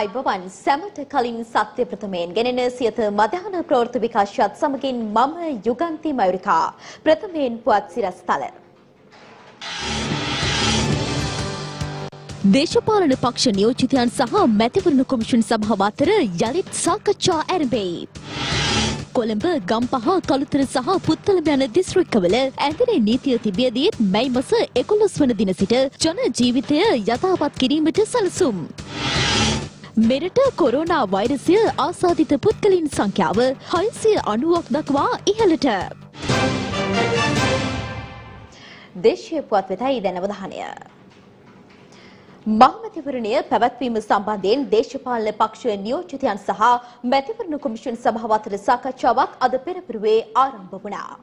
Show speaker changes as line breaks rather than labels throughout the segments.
අයිබවන් සැමට කලින් සත්‍ය ප්‍රථමයෙන් ගෙනෙන සියත මධ්‍යහන ප්‍රවෘත්ති විකාශයත් සමගින් මම යුගන්ති මයුරිකා ප්‍රථමයෙන් පුවත් සිරස්තල දේශපාලන පක්ෂ නියෝජිතයන් සහ මැතිවරණ කොමිෂන් සභාව අතර යළිත් සාකච්ඡා ඇරඹෙයි. කොළඹ ගම්පහ කළුතර සහ පුත්තලම යන දිස්ත්‍රික්කවල ඇතිරේ නීතිය තිබියදීත් මැයි මස එකොළොස් වන දින සිට ජන ජීවිතය යථාවත් කිරීමට සැලසුම්. මෙරට කොරෝනා වෛරසය ආසාධිත පුද්ගලින් සංඛ්‍යාව හයිසිය අනුවක් දක්වා ඉහළට. දේශය පුවත් වෙතයි දැනවදහනය. මහමැතිවරණය පැවැත්වීම සම්බන්ධයෙන් දේශපාලන පක්ෂ නියෝජිතයන් සහ මැතිවරණ කොමිෂන් සභාව අතර සාකච්ඡාවක් අද පෙරපුරුවේ ආරම්භ වුණා.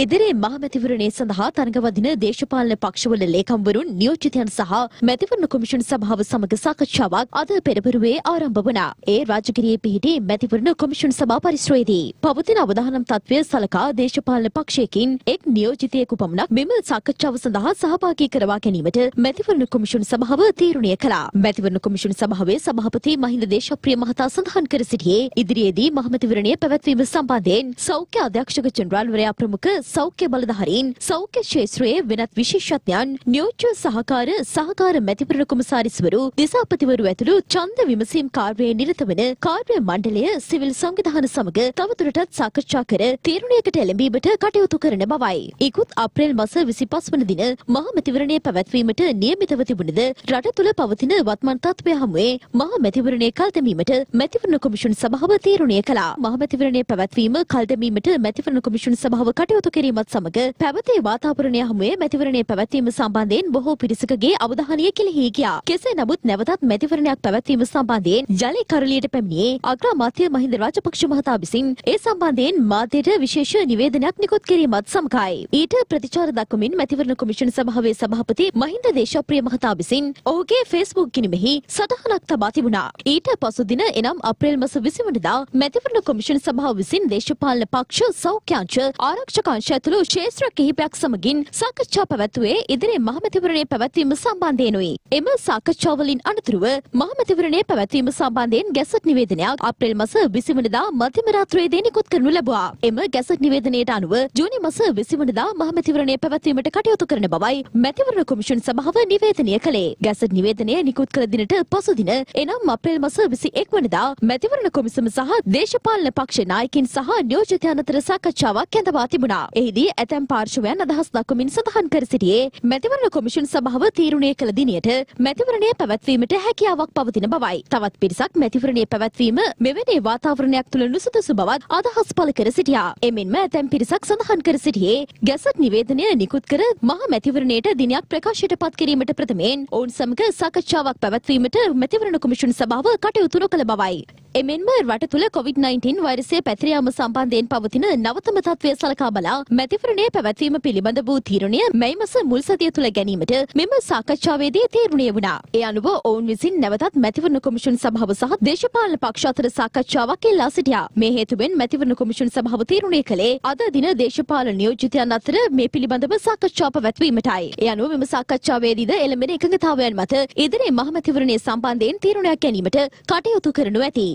ඉදිරි මහමැතිවරණය සඳහා තරඟවදින දේශපාලන පක්ෂවල ලේකම්වරුන් නියෝජිතයන් සහ මැතිවරණ කොමිෂන් සභාව සමග සාකච්ඡාවක් අද පෙරපරුවේ ආරම්භ වුණා. ඒ රාජගිරියේ පිහිටි මැතිවරණ කොමිෂන් සභා පරිශ්‍රයේදී පවතින අවදානම් තත්ත්වය සලකා දේශපාලන පක්ෂයකින් එක් නියෝජිතයෙකු පමණක් මෙම සාකච්ඡාව සඳහා සහභාගී කරවා ගැනීමට මැතිවරණ කොමිෂන් සභාව තීරණය කළා. මැතිවරණ කොමිෂන් සභාවේ සභාපති මහින්ද දේශප්‍රිය මහතා සඳහන් කර සිටියේ ඉදිරියේදී මහමැතිවරණය පැවැත්වීම සම්බන්ධයෙන් සෞඛ්‍ය අධ්‍යක්ෂක ජෙනරාල්වරයා ප්‍රමුඛ සෞඛ්‍ය බලධාරීන් සෞඛ්‍ය ක්ෂේත්‍රයේ වෙනත් විශේෂඥයන් නියෝජ්‍ය සහකාර සහකාර මැතිවරණ කොමසාරිස්වරු දිසාපතිවරු ඇතුළු ඡන්ද විමසීම් කාර්යයේ නිරත වන කාර්ය මණ්ඩලය සිවිල් සංවිධාන සමග තවදුරටත් සාකච්ඡා කර තීරණයකට එළඹීමට කටයුතු කරන බවයි. ඉකුත් අප්‍රේල් මාස 25 වන දින මහා මැතිවරණය පැවැත්වීමට නියමිතව තිබුණද රට තුළ පවතින වත්මන් තත්ත්වය හමුවේ මහා මැතිවරණය කල් දැමීමට මැතිවරණ කොමිෂන් සභාව තීරණය කළා. මහා මැතිවරණය පැවැත්වීම කල් දැමීමට මැතිවරණ කොමිෂන් සභාව කටයුතු කිරීමත් සමග පැවති වාතාවරණය හමුවේ මැතිවරණය පැවැත්වීම සම්බන්ධයෙන් බොහෝ පිරිසකගේ අවධානය කෙලෙහි ගියා. කෙසේ නමුත් නැවතත් මැතිවරණයක් පැවැත්වීම සම්බන්ධයෙන් ජලී කරලියට පැමිණියේ අග්‍රාමාත්‍ය මහින්ද රාජපක්ෂ මහතා විසින් ඒ සම්බන්ධයෙන් මාධ්‍යයට විශේෂ නිවේදනයක් නිකුත් කිරීමත් සමගයි. ඊට ප්‍රතිචාර දක්වමින් මැතිවරණ කොමිෂන් සභාවේ සභාපති මහින්ද දේශප්‍රිය මහතා විසින් ඔහුගේ ෆේස්බුක් ගිණුමෙහි සටහනක් තබා තිබුණා. ඊට පසු දින එනම් අප්‍රේල් මාස 20 වනදා මැතිවරණ කොමිෂන් සභාව විසින් දේශපාලන පක්ෂ සෞඛ්‍යාංශ ආරක්ෂක අංශ ඇතුළු ශේත්‍ර කිහිපයක් සමගින් සාකච්ඡා පැවැත්වුවේ ඉදිරි මහමැතිවරණය පැවැත්වීම සම්බන්ධයෙනුයි. එම සාකච්ඡාවලින් අනතුරුව මහමැතිවරණය පැවැත්වීම සම්බන්ධයෙන් ගැසට් නිවේදනයක් අප්‍රේල් මාස 20 වෙනිදා මධ්‍යම රාත්‍රියේදී නිකුත් කරනු ලැබුවා. එම ගැසට් නිවේදනයට අනුව ජූනි මාස 20 වෙනිදා මහමැතිවරණය පැවැත්වීමට කටයුතු කරන බවයි මැතිවරණ කොමිෂන් සභාව නිවේදනය කළේ. ගැසට් නිවේදනය නිකුත් කළ දිනට පසු දින එනම් අප්‍රේල් මාස 21 වෙනිදා මැතිවරණ කොමිසම සහ දේශපාලන පක්ෂ නායකින් සහ නියෝජිතයන් අතර සාකච්ඡාවක් කැඳවා තිබුණා. එහිදී ඇතැම් පාර්ශවයන් අදහස් දක්වමින් සඳහන් කර සිටියේ මැතිවරණ කොමිෂන් සභාව තීරණය කළ දිනයට මැතිවරණය පැවැත්වීමට හැකියාවක් පවතින බවයි. තවත් පිරිසක් මැතිවරණය පැවැත්වීම මෙවැනි වාතාවරණයක් තුළ නුසුදුසු බවත් අදහස් පළ කර සිටියා. එමෙන්ම ඇතැම් පිරිසක් සඳහන් කර සිටියේ ගැසට් නිවේදනය නිකුත් කර මහ මැතිවරණයට දිනයක් ප්‍රකාශයට පත් කිරීමට ප්‍රථමයෙන් ඔවුන් සමග සාකච්ඡාවක් පැවැත්වීමට මැතිවරණ කොමිෂන් සභාව කටයුතු නොකළ බවයි. එමෙන්ම රට තුළ COVID-19 වෛරසය පැතිර යාම සම්බන්ධයෙන් පවතින නවතම තත්ත්වය සලකා බලා මැතිවරණය පැවැත්වීම පිළිබඳ වූ තීරණය මැයි මස මුල් සතිය තුළ ගැනීමට මෙම සාකච්ඡාවේදී තීරණය වුණා. ඒ අනුව ඔවුන් විසින් නැවතත් මැතිවරණ කොමිෂන් සභාව සහ දේශපාලන පක්ෂ අතර සාකච්ඡාවක් එල්ලා සිටියා. මේ හේතුවෙන් මැතිවරණ කොමිෂන් සභාව තීරණය කළේ අද දින දේශපාලන නියෝජිතයන් අතර මේ පිළිබඳව සාකච්ඡා පැවැත්වීමටයි. ඒ අනුව මෙම සාකච්ඡාවේදීද එළඹෙන එකඟතාවයන් මත ඉදිරි මහමැතිවරණය සම්බන්ධයෙන් තීරණයක් ගැනීමට කටයුතු කරනු ඇති.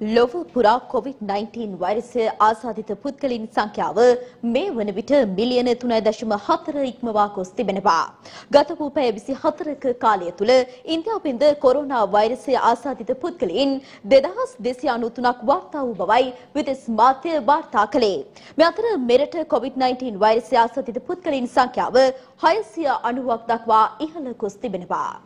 ලොව පුරා කොවිD-19 වෛරසය ආසාදිත පුද්ගලින් සංඛ්‍යාව මේ වන විට මිලියන 3.4 ඉක්මවා ගොස් තිබෙනවා. ගත වූ පැය 24ක කාලය තුළ ඉන්දියාවෙන්ද කොරෝනා වෛරසය ආසාදිත පුද්ගලින් 2293ක් වාර්තා වූ බවයි විදෙස් මාධ්‍ය වාර්තා කළේ. මේ අතර මෙරට කොවිD-19 වෛරසය ආසාදිත පුද්ගලින් සංඛ්‍යාව 690ක් දක්වා ඉහළ ගොස් තිබෙනවා.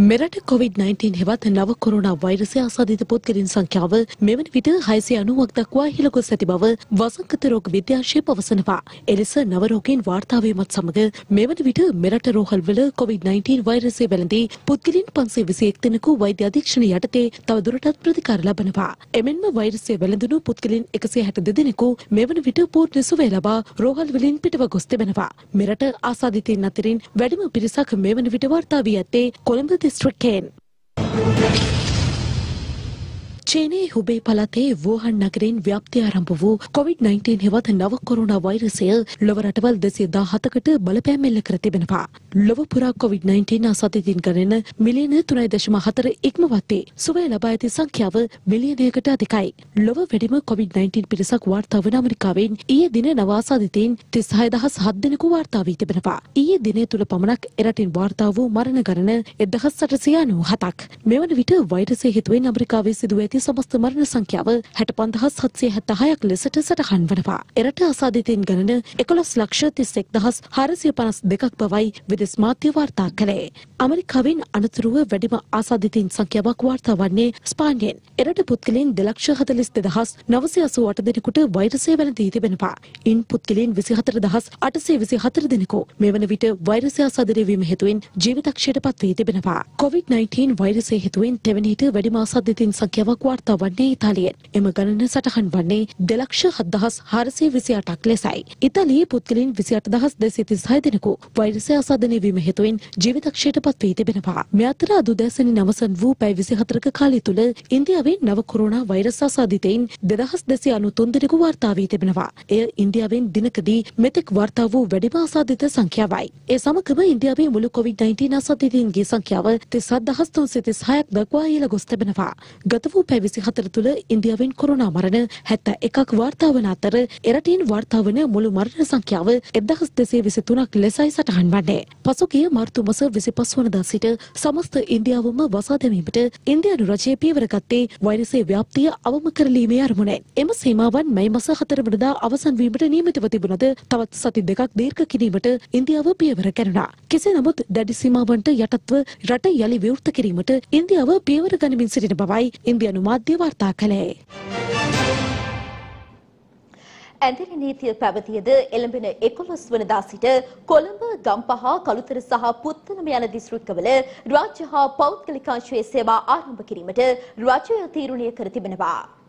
මෙරට කොවිD-19 හෙවත් නව කොරෝනා වෛරසය ආසාදිත පුද්ගලින් සංඛ්‍යාව මෙවන විට හයසේ අනුවක් දක්වා ඉහළ ගොස් ඇති බව වසංගත රෝග විද්‍යාංශය පවසනවා. එලෙස නව රෝගීන් වාර්තාවීමත් සමග මෙවන විට මෙරට රෝහල්වල කොවිD-19 වෛරසය වැළඳී පුද්ගලින් 521 දෙනෙකු වෛද්‍ය අධීක්ෂණ යටතේ තවදුරටත් ප්‍රතිකාර ලබනවා. එමෙන්ම වෛරසය වැළඳුණු පුද්ගලින් 162 දෙනෙකු මෙවන විට පූර්ණ සුවය ලබා රෝහල් වලින් පිටව ගොස් තිබෙනවා. මෙරට ආසාදිතයින් අතරින් වැඩිම පිරිසක් මෙවන විට වාර්තා වී ඇත්තේ කොළඹ district. චීනයේ හුබේ පළතේ වූහන් නගරයෙන් ව්‍යාප්තිය ආරම්භ වූ කොවිD-19 හෙවත් නව කොරෝනා වෛරසය ලොව රටවල් 217කට බලපෑම් එල්ල කර තිබෙනවා. ලොව පුරා කොවිD-19 ආසාදිතින් ගණන මිලියන 3.4 ඉක්මවත්තේ සුවය ලබා ඇති සංඛ්‍යාව මිලියනයකට අධිකයි. ලොව වැඩිම කොවිD-19 පිරිසක් වාර්තා වන ඇමරිකාවෙන් ඊයේ දින නව ආසාදිතයින් 36007 දෙනෙකු වාර්තා වී තිබෙනවා. ඊයේ දිනය තුල පමණක් එරටින් වාර්තා වූ මරණ ගණන 1897ක්. මෙවන විට වෛරසය හේතුවෙන් ඇමරිකාවේ සිදුව ඇති සමස්ත මරණ සංඛ්‍යාව 65776ක් ලෙසට සටහන් වනවා. එරට අසාදිතයින් ගණන 11 ලක්ෂ 31452ක් බවයි විදෙස් මාධ්‍ය වාර්තා කළේ. ඇමරිකාවෙන් අනතුරුව වැඩිම ආසාදිතයින් සංඛ්‍යාවක් වාර්තා වන්නේ ස්පාඤ්ඤයෙන්. එරට පුද්ගලයන් 242988 දෙනෙකුට වෛරසය වැළඳී තිබෙනවා. ඉන් පුද්ගලයන් 24824 දෙනෙකු මෙවන විට වෛරසය ආසාදනය වීම හේතුවෙන් ජීවිතක්ෂයට පත් වී තිබෙනවා. COVID-19 වෛරසය හේතුවෙන් තෙවැනිට වැඩිම ආසාදිතයින් සංඛ්‍යාවක් වාර්තා වන්නේ ඉතාලියෙන්. එම ගණන සටහන් වන්නේ දෙලක්ෂ හදදහස් හාරසය විසි අටක් ලෙසයි. ඉතාලයේ පුද්ගලින් විසි අටදහස් දෙසි තිස්හය දෙනෙකු වෛරසය අසාධනය වීම හේතුවෙන් ජීවිතක්ෂයට පත් වී තිබෙනවා. මේ අතර අදුදෑසනි නවසන් වූ පැය විසි හතරක කාලය තුළ ඉන්දියාවේ නව කොරෝනා වෛරස් ආසාදිතයින් දෙදහස් දෙසි අනු තුන් දෙනෙකු වාර්තා වී තිබෙනවා. එය ඉන්දියාවෙන් දිනකදී මෙතෙක් වාර්තා වූ වැඩිම ආසාදිත සංඛ්‍යාවයි. ඒ සමගම ඉන්දියාවේ මුළු COVID-19 ආසාදිතයින්ගේ සංඛ්‍යාව 37336ක් දක්වා ඉහළ ගොස් තිබෙනවා. ගත වූ පැය විසි හතර තුළ ඉන්දියාවෙන් කොරුණා මරණ හැත්ත එකක් වාර්තා වන අතර එරටින් වාර්තා වන මුළු මරණ සංඛ්‍යාව එදහස් දෙසේ විසි තුනක් ලෙසයි සටහන් වන්නේ. පසුගිය මාර්තු මස විසි පස් වනදා සිට සමස්ත ඉන්දියාවම වසා දැමීමට ඉන්දියානු රජය පියවර ගත්තේ වෛරසයේ ව්‍යාප්තිය අවම කරලීමේ අරමුණෙන්. එම සීමාවන් මැයි මස හතර වනදා අවසන් වීමට නියමිතව තිබුණද තවත් සති දෙකක් දීර්ඝ කිරීමට ඉන්දියාව පියවර කරනවා. කෙසේ නමුත් දැඩි සීමාවන්ට යටත්ව රට යළි විවෘත කිරීමට ඉන්දියාව පියවර ගනිමින් සිටින බවයි ඉන්දියානු මාධ්‍ය වාර්තා කළේ.
ඇඳරි නීතිය පැවතියද එළඹෙන එකොළොස් වනදා සිට කොළඹ ගම්පහ කළුතර සහ පුත්තනම යන දිස්ත්‍රික්කවල රාජ්‍ය හා පෞද්ගලිකාංශයේ සේවා ආරම්භ කිරීමට රජය තීරණය කර තිබෙනවා.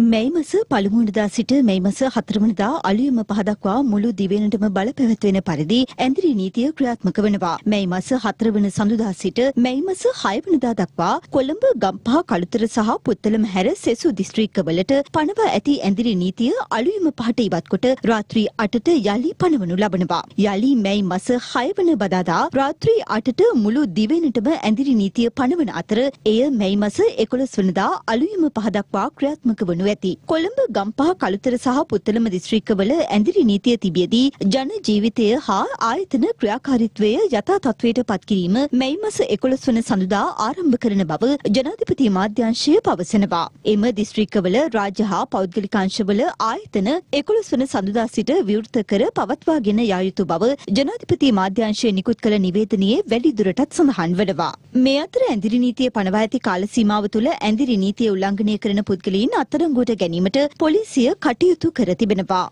මැයි මස පළමුවනදා සිට මැයි මස හතරවනදා අලුයම පහදක්වා මුළු දිවෙනටම බල පැවැත්වෙන පරිදි ඇඳිරි නීතිය ක්‍රියාත්මක වනවා. මැයි මස හතරවන සඳුදා සිට මැයි මස හයවනදා දක්වා කොළඹ ගම්පහ කළුතර සහ පුත්තලම හැර සෙසු දිස්ත්‍රික්කවලට පනවා ඇති ඇඳිරි නීතිය අලුයම පහට ඉවත් කොට රාත්‍රී අටට යළි පනවනු ලබනවා. යළි මැයි මස හයවන බදාදා රාත්‍රී අටට මුළු දිවෙනටම ඇඳිරි නීතිය පනවන අතර එය මැයි මස එකොළොස් වනදා අලුයම පහදක්වා ක්‍රියාත්මක වනු ඇති. කොළඹ ගම්පහ කළුතර සහ පුත්තලම දිස්ත්‍රික්කවල ඇඳිරි නීතිය තිබියදී ජන ජීවිතය හා ආයතන ක්‍රියාකාරීත්වය යථා තත්වයට පත්කිරීම මැයි මස 11 වන සඳුදා ආරම්භ කරන බව ජනාධිපති මාධ්‍යංශය පවසනවා. එම දිස්ත්‍රික්කවල රාජ්‍ය හා පෞද්ගලිකාංශවල ආයතන 11 වන සඳුදා සිට විවෘත කර පවත්වාගෙන යා යුතු බව ජනාධිපති මාධ්‍යංශය නිකුත් කළ නිවේදනයේ වැඩි දුරටත් සඳහන් වනවා. මේ අතර ඇඳිරි නීතිය පනවා ඇති කාල සීමාව තුළ ඇඳිරි නීතිය උල්ලංඝනය කරන පුද්ගලයින් අතර අත්අඩංගුවට ගැනීමට පොලිසිය කටයුතු කර තිබෙනවා.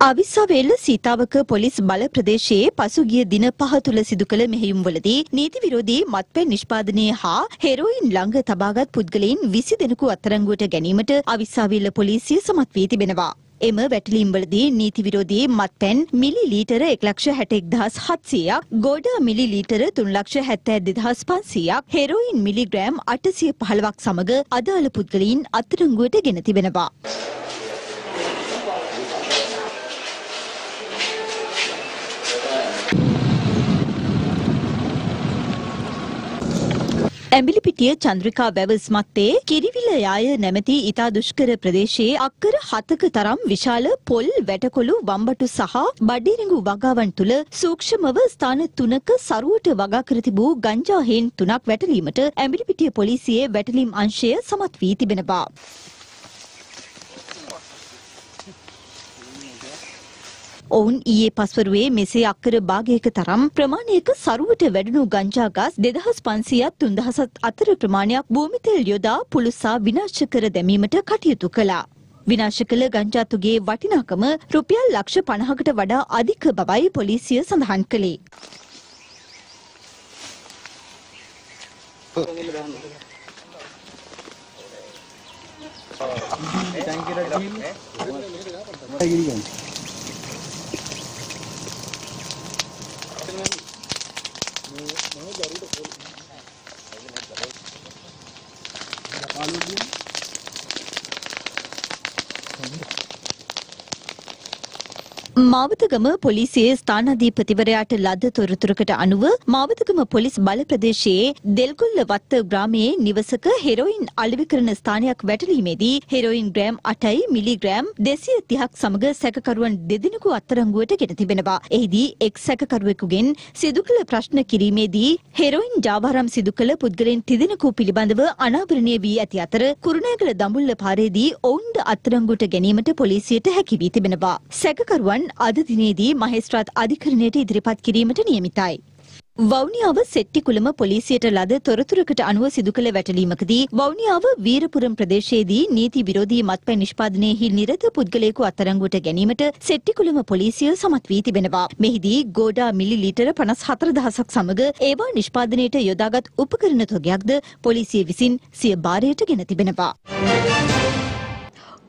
අවිස්සාවේල්ල සීතාවක පොලිස් බල ප්‍රදේශයේ පසුගිය දින පහ තුළ සිදු කළ මෙහෙයුම්වලදී නීති විරෝධී මත්පැන් නිෂ්පාදනය හා හෙරෝයින් ළඟ තබාගත් පුද්ගලයින් විසි දෙනෙකු අත්තරංගුවට ගැනීමට අවිස්සාවේල්ල පොලිසිය සමත් වී තිබෙනවා. එම වැටලීම්වලදී නීති විරෝධී මත්පැන් මිලි ලීටර එක් ලක්ෂ හැට එක්දහස් හත්සියක් ගෝඩා මිලි ලීටර තුන් ලක්ෂ හැත්තෑ දෙදහස් පන්සියක් හෙරෝයින් මිලිග්‍රෑම් අටසිය පහළවක් සමග අදාළ පුද්ගලයින් අත්තරංගුවට ගෙන තිබෙනවා. ඇඹිලිපිටිය චන්ද්‍රිකා වැවස් මත්තේ කිරිවිල යාය නැමැති ඉතා දුෂ්කර ප්‍රදේශයේ අක්කර හතක තරම් විශාල පොල් වැටකොළු වම්බටු සහ බඩිරිඟු වගාවන් තුළ සූක්ෂමව ස්ථාන තුනක සරුවට වගා කර තිබූ ගංජා හේන් තුනක් වැටලීමට ඇඹිලිපිටිය පොලිසියේ වැටලීම් අංශය සමත් වී තිබෙනවා. ඔවුන් ඊයේ පස්වරුවේ මෙසේ අක්කර භාගයක තරම් ප්‍රමාණයක සරුවට වැඩුණු ගංජා ගස් දෙදහස් පන්සියත් තුන්දහසත් අතර ප්‍රමාණයක් භූමිතෙල් යොදා පුළුසා විනාශ කර දැමීමට කටයුතු කළා. විනාශ කළ ගංජාතුගේ වටිනාකම රුපියල් ලක්ෂ පණහකට වඩා අධික බවයි පොලිසිය සඳහන් කළේ. चारों तो खोल මාවතගම පොලිසියේ ස්ථානාධීපතිවරයාට ලද තොරතුරකට අනුව මාවතගම පොලිස් බල ප්‍රදේශයේ දෙල්ගොල්ල වත්ත ග්‍රාමයේ නිවසක හෙරොයින් අලෙවි කරන ස්ථානයක් වැටලීමේදී හෙරොයින් ග්‍රෑම් 8යි මිලිග්‍රෑම් 230ක් සමග සැකකරුවන් දෙදෙනෙකු අත්අඩංගුවට ගෙන තිබෙනවා. එහිදී එක් සැකකරුවෙකුගෙන් සිදු කළ ප්‍රශ්න කිරීමේදී හෙරොයින් ජාවාරම් සිදු කළ පුද්ගලයන් තිදෙනෙකු පිළිබඳව අනාවරණය වී ඇති අතර කුරුණෑගල දඹුල්ල පාරේදී ඔවුන්ද අත්අඩංගුවට ගැනීමට පොලිසියට හැකි වී තිබෙනවා. සැකකරුවන් අද දිනේදී මහේස්ත්‍රාත් අධිකරණයට ඉදිරිපත් කිරීමට නියමිතයි. වවුනියාව සෙට්ටිකුළම පොලිසියට ලද තොරතුරකට අනුව සිදු කළ වැටලීමකදී වවුනියාව වීරපුරම් ප්‍රදේශයේදී නීති විරෝධී මත්පැන් නිෂ්පාදනයෙහි නිරත පුද්ගලයෙකු අත්අඩංගුවට ගැනීමට සෙට්ටිකුළම පොලිසිය සමත් වී තිබෙනවා. මෙහිදී ගෝඩා මිලි ලීටර 54000ක් සමග ඒවා නිෂ්පාදනයට යොදාගත් උපකරණ තොගයක්ද පොලිසිය විසින් සිය භාරයට ගෙන තිබෙනවා.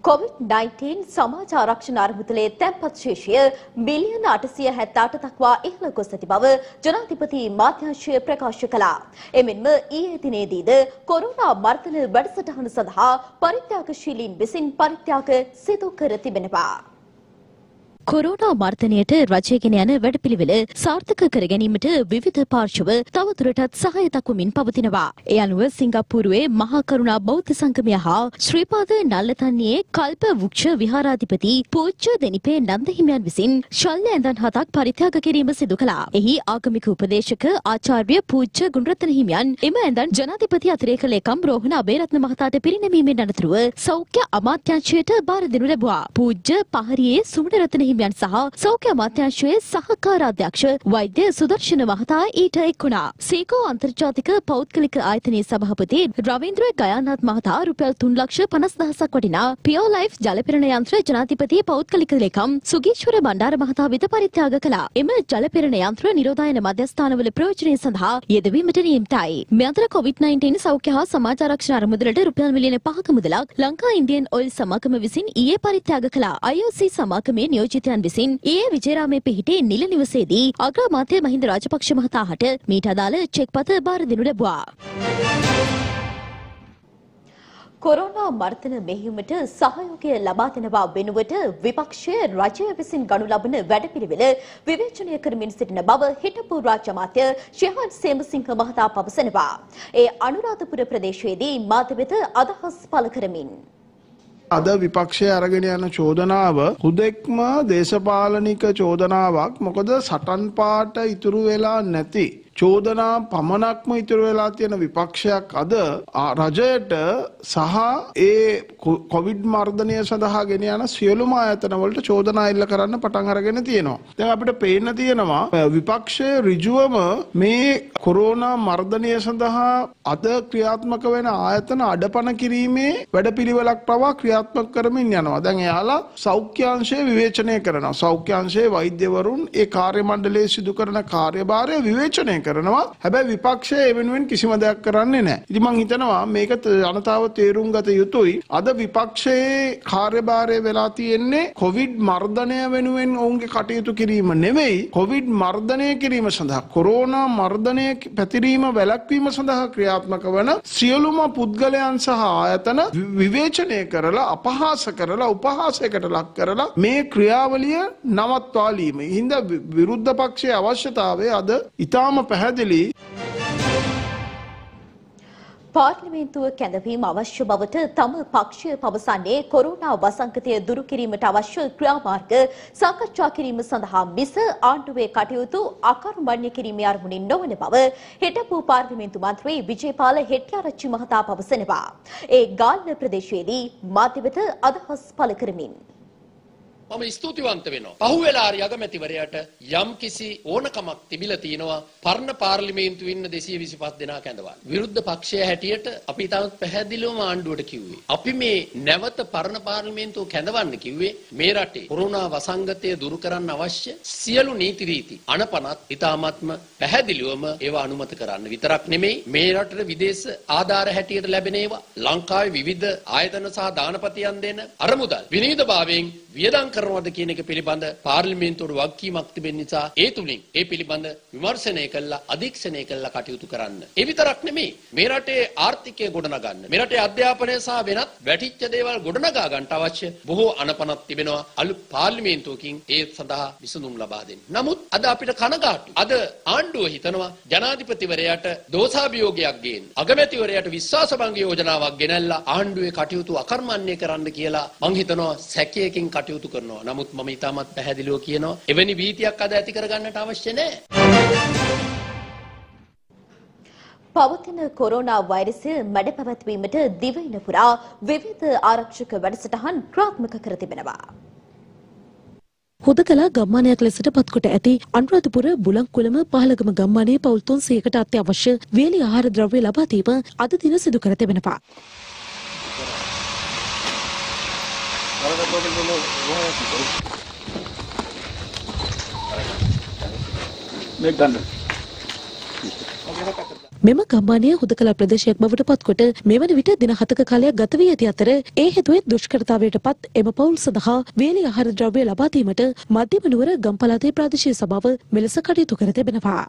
කොවිD-19 සමාජ ආරක්ෂණ අරමුදලේ තැන්පත් ශේෂය මිලියන 878 දක්වා ඉහළ ගොස් ඇති බව ජනාධිපති මාධ්‍යංශය ප්‍රකාශ කළා. එමෙන්ම ඊයේ දිනේදීද කොරෝනා මර්ධන වැඩසටහන සඳහා පරිත්‍යාගශීලීන් විසින් පරිත්‍යාග සිදු කර තිබෙනවා.
කොරෝනා මර්ධනයට රජයගෙන යන වැඩපිළිවෙල සාර්ථක කර ගැනීමට විවිධ පාර්ශව තවදුරටත් සහාය දක්වමින් පවතිනවා. ඒ අනුව සිංගප්පූරුවේ මහා කරුණා බෞද්ධ සංගමය හා ශ්‍රීපාද නල්ලතන්නියේ කල්ප වෘක්ෂ විහාරාධිපති පූජ්‍ය දෙනිපේ නන්දහිමියන් විසින් ශල්‍ය ඇඳන් හතක් පරිත්‍යාග කිරීම සිදු කළා. එහි ආගමික උපදේශක ආචාර්ය පූජ්‍ය ගුණරත්න හිමියන් එම ඇඳන් ජනාධිපති අතිරේක ලේකම් රෝහණ අබේරත්න මහතාට පිරිනැමීමෙන් අනතුරුව සෞඛ්‍ය අමාත්‍යාංශයට බාර දෙනු ලැබුවා. පූජ්‍ය පහරියේ සුමනරත්න හිමියන් සහ සෞඛ්‍ය අමාත්‍යාංශයේ සහකාර අධ්‍යක්ෂ වෛද්‍ය සුදර්ශන මහතා ඊට එක් වුණා. සීකෝ අන්තර්ජාතික පෞද්ගලික ආයතනයේ සභාපති රවීන්ද්‍ර ගයානාත් මහතා රුපියල් 3 ලක්ෂ 50 දහසක් වටිනා පියෝ ලයිෆ් ජලපෙරණ යන්ත්‍ර ජනාධිපති පෞද්ගලික ලේකම් සුගීශ්වර බණ්ඩාර මහතා වෙත පරිත්‍යාග කළා. එම ජලපෙරණ යන්ත්‍ර නිරෝධායන මධ්‍යස්ථානවල ප්‍රයෝජනය සඳහා යෙදවීමට නියමිතයි. මේ අතර COVID-19 සෞඛ්‍ය හා සමාජ ආරක්ෂණ අරමුදලට රුපියල් මිලියන 5ක මුදලක් ලංකා ඉන්දියන් ඔයිල් සමාගම විසින් ඊයේ පරිත්‍යාග කළා. IOC සමාගමේ නියෝජිතයන් විසින් ඊයේ විජේරාමයේ පිහිටි නිල නිවසේදී අග්‍රාමාත්‍ය මහින්ද රාජපක්ෂ මහතා හට මීට අදාළ චෙක් පත බාර දෙනු ලැබුවා.
කොරෝනා මර්ධන මෙහෙයුමට සහයෝගය ලබා දෙනවා වෙනුවට විපක්ෂය රජය විසින් ගනු ලබන වැඩපිළිවෙල විවේචනය කරමින් සිටින බව හිටපු රාජ්‍ය අමාත්‍ය ශිහාන් සේමසිංහ මහතා පවසනවා. ඒ අනුරාධපුර ප්‍රදේශයේදී මාධ්‍ය වෙත අදහස් පළ කරමින්
අද විපක්ෂය අරගෙන යන චෝදනාව හුදෙක්ම දේශපාලනික චෝදනාවක්. මොකද සටන් පාට ඉතුරු වෙලා නැති චෝදනා පමණක්ම ඉතුරු වෙලා තියෙන විපක්ෂයක් අද රජයට සහ ඒ කොවිඩ් මර්ධනය සඳහා ගෙන යන සියලුම ආයතනවලට චෝදනා එල්ල කරන්න පටන් අරගෙන තියෙනවා. දැන් අපිට පේන්න තියෙනවා විපක්ෂය ඍජුවම මේ කොරෝනා මර්ධනය සඳහා අද ක්‍රියාත්මක වෙන ආයතන අඩපණ කිරීමේ වැඩපිළිවෙලක් පවා ක්‍රියාත්මක කරමින් යනවා. දැන් එයාලා සෞඛ්‍යාංශය විවේචනය කරනවා. සෞඛ්‍යාංශයේ වෛද්‍යවරුන් ඒ කාර්ය මණ්ඩලයේ සිදු කරන කාර්යභාරය විවේචනය කරනවා. හැබැයි විපක්ෂය ඒ වෙනුවෙන් කිසිම දෙයක් කරන්නේ නැහැ. ඉතින් මං හිතනවා මේක ජනතාව තේරුම් ගත යුතුයි. අද විපක්ෂයේ කාර්යභාරය වෙලා තියෙන්නේ කොවිඩ් මර්ධනය වෙනුවෙන් ඔවුන්ගේ කටයුතු කිරීම නෙවෙයි කොවිඩ් මර්ධනය කිරීම සඳහා කොරෝනා මර්ධනය පැතිරීම වැළැක්වීම සඳහා ක්‍රියාත්මක වන සියලුම පුද්ගලයන් සහ ආයතන විවේචනය කරලා අපහාස කරලා උපහාසයකට ලක් කරලා මේ ක්‍රියාවලිය නවත්වාලීම. හින්දා විරුද්ධ පක්ෂයේ අවශ්‍යතාවය අද ඊටාම පැහැදිලි
පාර්ලිමේන්තුව කැඳවීම අවශ්‍ය බවට තම පක්ෂය පවසන්නේ කොරෝනා වසංගතය දුරු කිරීමට අවශ්‍ය ක්‍රියාමාර්ග සාකච්ඡා කිරීම සඳහා මිස ආණ්ඩුවේ කටයුතු අකර්මණ්‍ය කිරීමේ අරමුණින් නොවන බව හිටපු පාර්ලිමේන්තු මන්ත්‍රී විජේපාල හෙට්ටිආරච්චි මහතා පවසනවා. ඒ ගාල්ල ප්‍රදේශයේදී මාධ්‍ය වෙත අදහස් පළ කරමින්
මම ස්තුතිවන්ත වෙනවා. පහුවෙලා හරි අගමැතිවරයාට යම් කිසි ඕනකමක් තිබිලා තියෙනවා පරණ පාර්ලිමේන්තුවේ ඉන්න 225 දෙනා කැඳවන්න. විරුද්ධ පක්ෂය හැටියට අපි තාමත් පැහැදිලිවම ආණ්ඩුවට කිව්වේ. අපි මේ නැවත පරණ පාර්ලිමේන්තුව කැඳවන්න කිව්වේ මේ රටේ කොරෝනා වසංගතය දුරු කරන්න අවශ්‍ය සියලු නීති රීති අනපනත් ඉතාමත්ම පැහැදිලිවම ඒවා අනුමත කරන්න විතරක් නෙමෙයි මේ රටට විදේශ ආධාර හැටියට ලැබෙන ඒවා ලංකාවේ විවිධ ආයතන සහ දානපතියන් දෙන අරමුදල් විනීතභාවයෙන් වියදම් කරනවද කියන එක පිළිබඳ පාර්ලිමේන්තුවට වගකීමක් තිබෙන නිසා ඒ තුලින් ඒ පිළිබඳ විමර්ශනය කළා අධීක්ෂණය කළා කටයුතු කරන්න. ඒ විතරක් නෙමෙයි මේ රටේ ආර්ථිකය ගොඩනගන්න. මේ රටේ අධ්‍යාපනය සහ වෙනත් වැටිච්ච දේවල් ගොඩනගා ගන්නට අවශ්‍ය බොහෝ අනපනක් තිබෙනවා. අලු පාර්ලිමේන්තුවකින් ඒ සඳහා විසඳුම් ලබා දෙන්න. නමුත් අද අපිට කනගාටු. අද ආණ්ඩුව හිතනවා ජනාධිපතිවරයාට දෝෂාභියෝගයක් ගේන්න. අගමැතිවරයාට විශ්වාසභංග යෝජනාවක් ගෙනල්ලා ආණ්ඩුවේ කටයුතු අකර්මණ්‍ය කරන්න කියලා මං හිතනවා සැකයකින් කටයුතු කරනවා. නමුත් මම ඊටමත් පැහැදිලිව කියනවා එවැනි භීතියක් අද ඇති කරගන්නට අවශ්‍ය නැහැ.
පවතින කොරෝනා වෛරසය මැඩ පැවැත්වීමට දිවයින පුරා විවිධ ආරක්ෂක වැඩසටහන් ක්‍රාත්මක කර තිබෙනවා.
හුදකලා ගම්මානයක් ලෙසට පත්කොට ඇති අනුරාධපුර බුලංකුලම පහළගම ගම්මානයේ පවුල් 300කට අත්‍යවශ්‍ය වේලි ආහාර ද්‍රව්‍ය ලබා දීම අද දින සිදු කර තිබෙනවා.
මේක ගන්න.
මෙම ගම්මානය හුදකලා ප්‍රදේශයක් බවට පත්කොට මෙවන විට දින හතක කාලයක් ගත වී ඇති අතර ඒ හේතුවෙන් දුෂ්කරතාවයට පත් එම පවුල් සඳහා වේලි ආහාර ද්‍රව්‍ය ලබා දීමට මධ්‍යම නුවර ගම්පලාතේ ප්‍රාදේශීය සභාව මෙලෙස කටයුතු කර තිබෙනවා.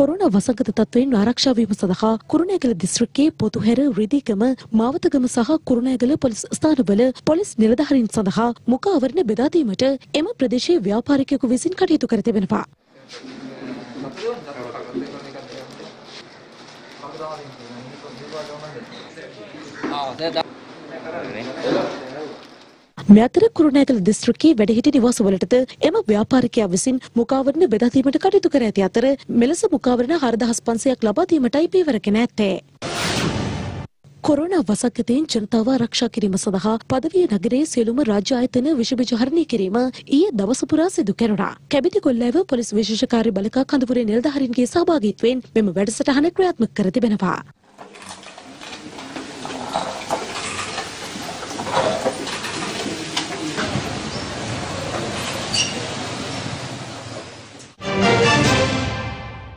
කොරුණ වසංගත තත්වයෙන් ආරක්ෂා වීම සඳහා කුරුණෑගල දිස්ත්‍රික්කයේ පොතුහැර රිදීගම මාවතගම සහ කුරුණෑගල පොලිස් ස්ථානවල පොලිස් නිලධාරීන් සඳහා මුඛ ආවරණ බෙදා දීමට එම ප්‍රදේශයේ ව්‍යාපාරිකයෙකු විසින් කටයුතු කර තිබෙනවා. මෙතර කුරුණෑගල දිස්ත්‍රික්කයේ වැඩහිටි නිවාසවලටද එම ව්‍යාපාරිකයා විසින් මුඛාවරණ බෙදා දීමට කටයුතු කර ඇති අතර මෙලෙස මුඛාවරණ 4500ක් ලබා දීමටයි පියවරගෙන ඇත්තේ. කොරෝනා වසංගතයෙන් ජනතාව ආරක්ෂා කිරීම සඳහා පදවිය නගරයේ සියලුම රාජ්‍ය ආයතන විෂබීජ හරණය කිරීම ඊයේ දවස පුරා සිදු කෙරුණා. කැබිනි කොල්ලෑව පොලිස් විශේෂකාරී බලකා කඳවුරේ නිලධාරීන්ගේ සහභාගීත්වයෙන් මෙම වැඩසටහන ක්‍රියාත්මක කර තිබෙනවා.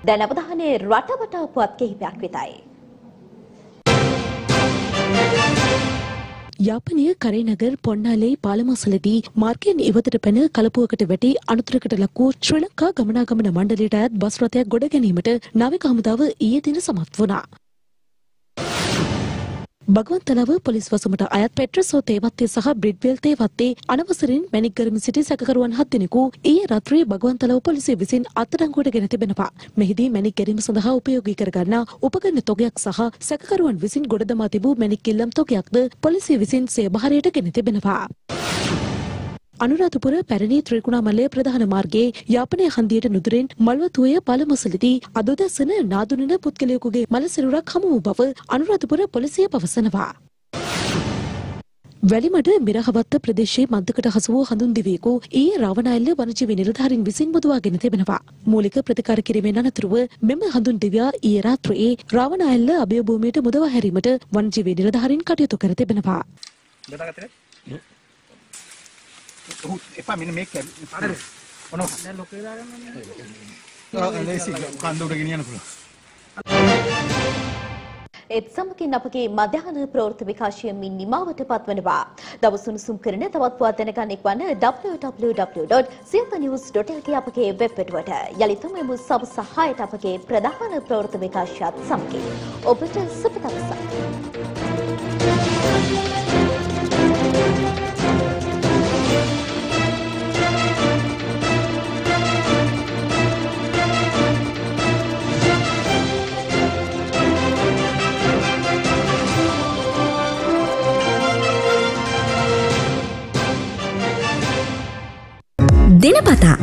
දැන් අවධානය රටවටා පුවත් කිහිපයක් වෙතයි.
යාපනය කරේනගර් පොන්නාලේ පාලමසලදී මාර්ගයෙන් ඉවතට පැන කලපුවකට වැටි අනුතරකට ලක් වූ ශ්‍රී ලංකා ගමනාගමන මණ්ඩලයට අයත් බස් රථයක් ගොඩ ගැනීමට නාවික හමුදාව ඊයේ දින සමත් වුණා. බගවන්තලාව පොලිස් වසමට අයත් පෙට්‍රසෝ තේවත්තේ සහ බ්‍රිඩ්වෙල් තේවත්තේ අනවසරින් මැණික් කරමින් සිටි සැකකරුවන් හත් දෙනෙකු ඊයේ රාත්‍රියේ බගවන්තලාව පොලිසිය විසින් අත්අඩංගුවට ගෙන තිබෙනවා. මෙහිදී මැණික් ගැනීම සඳහා උපයෝගී කරගන්නා උපකරණ තොගයක් සහ සැකකරුවන් විසින් ගොඩ දමා තිබූ මැණික් ඉල්ලම් තොගයක්ද පොලිසිය විසින් සේබහරයට ගෙන තිබෙනවා. අනුරාධපුර පැරණි ත්‍රිකුණාමලය ප්‍රධාන මාර්ගයේ යාපනය හන්දියට නුදුරෙන් මල්වතුවය පළමසලදී අදදැසන නාදුනන පුද්ගලයෙකුගේ මල සිරුරක් හමු වූ බව අනුරාධපුර පොලිසිය පවසනවා. වැලිමඩ මිරහවත්ත ප්‍රදේශයේ මද්දකට හසු වූ හඳුන් දිවියෙකු ඊයේ රාවණඇල්ල වනජීවි නිලධාරීන් විසින් මුදවාගෙන තිබෙනවා. මූලික ප්‍රතිකාර කිරීමෙන් අනතුරුව මෙම හඳුන් දිව්‍යා ඊයේ රාත්‍රියේ රාවණඇල්ල අභය භූමියට මුදවා හැරීමට වනජීවි නිලධාරීන් කටයුතු කර තිබෙනවා.
බෙදාගත්තේ ඔහු එපා මෙන්න මේක පාරේ ඔනෝ දැන් ලොකේ දාගන්න ලේසි කන්දුට ගෙනියන්න පුළුවන්
ඒත් සමගින් අපගේ මධ්‍යහන ප්‍රවෘත්ති විකාශයමින් නිමාවට පත්වනවා. දවස් උණුසුම් කරන තවත් පුවත් දැනගන්න එක්වන්න www.siyapanews.lk අපගේ වෙබ් පිටුවට. යළිත් මෙමු සවස් 6ට අපගේ ප්‍රධාන ප්‍රවෘත්ති විකාශයත් සමගින්. ඔබට සුබ දවසක්.